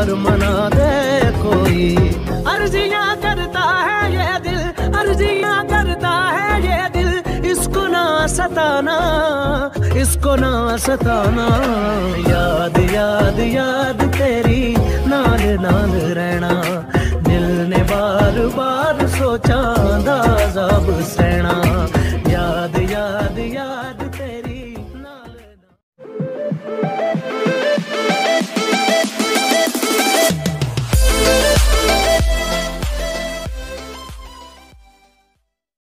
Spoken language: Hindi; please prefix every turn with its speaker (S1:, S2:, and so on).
S1: कर मना दे कोई। अर्जिया करता है ये दिल, अर्जिया करता है ये दिल। इसको ना सताना, इसको ना सताना। याद याद याद तेरी, नाल नाल रहना। दिल ने बार बार सोचा दा जब सहना। याद याद याद